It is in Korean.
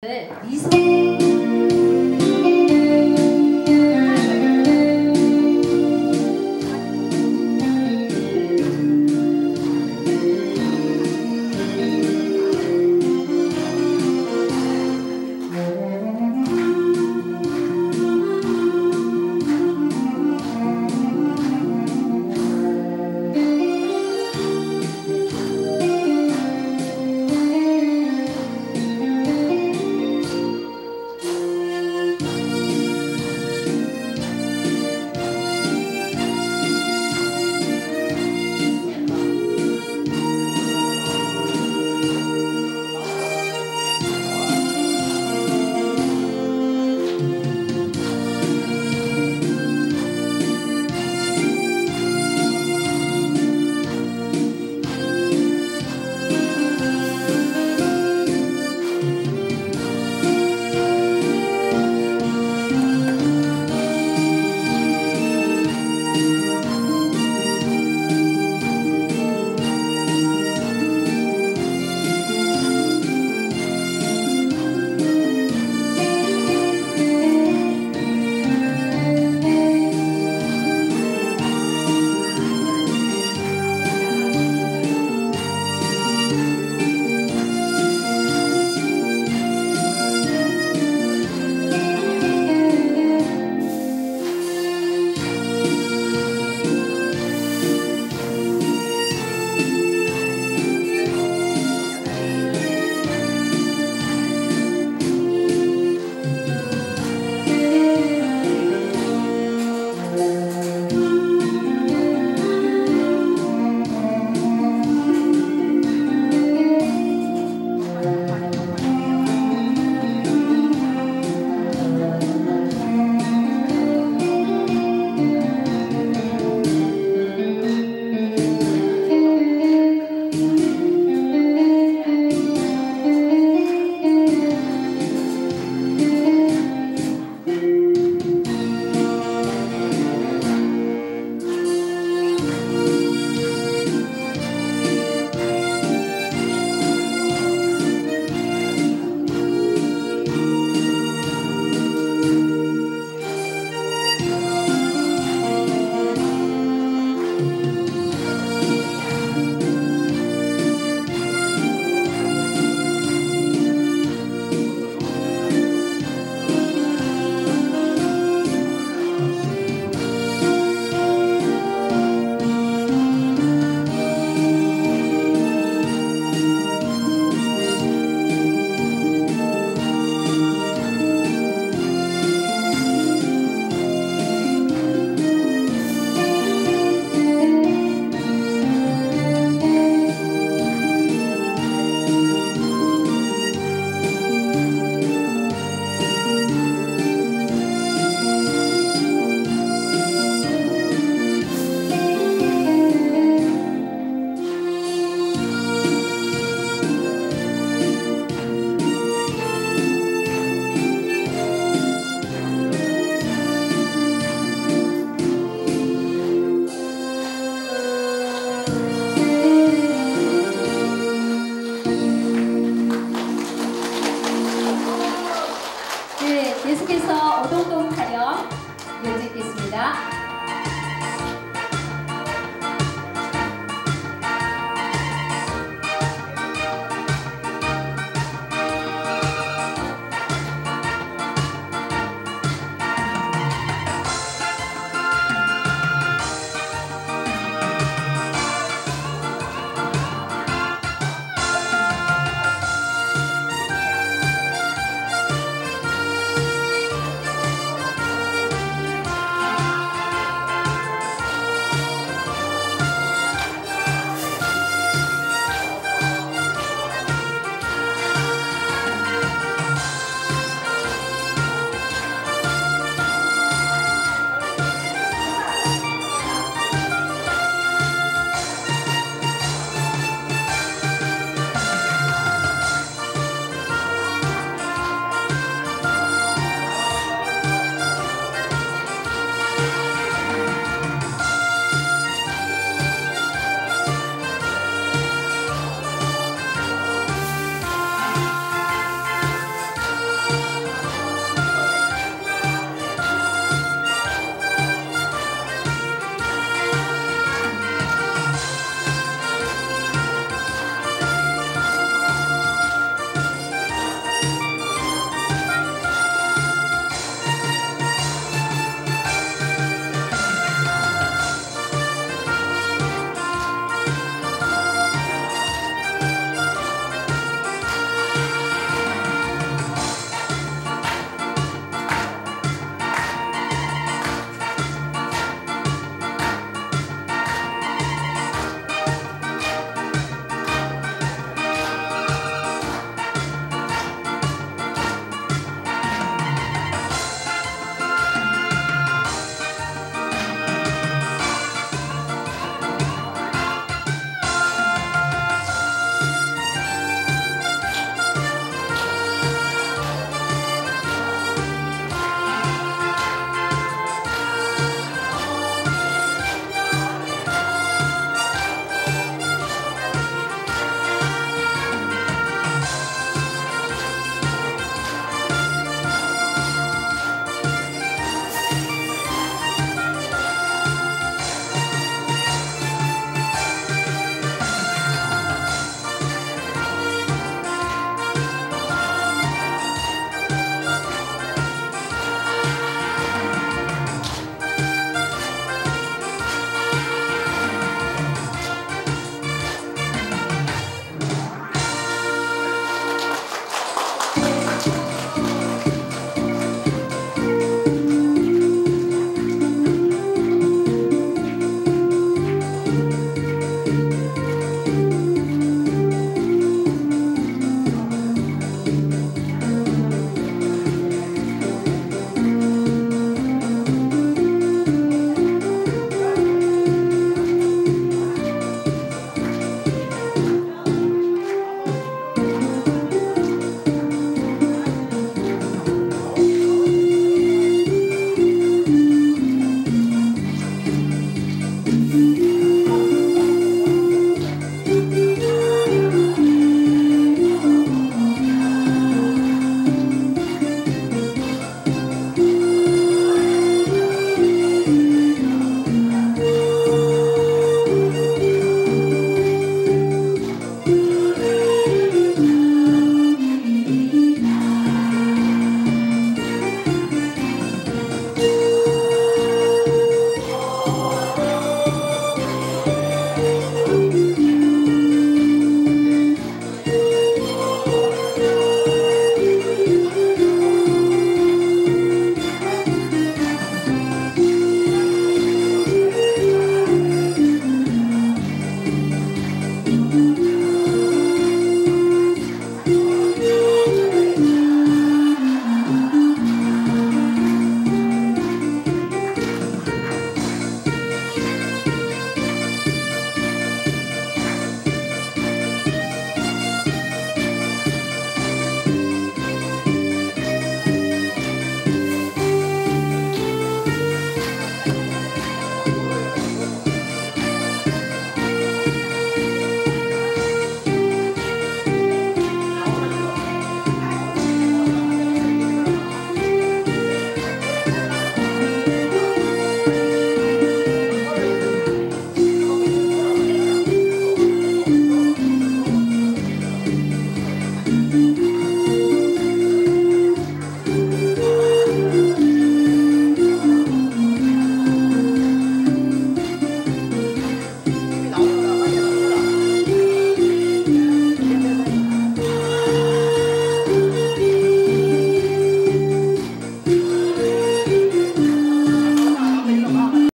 네, 미소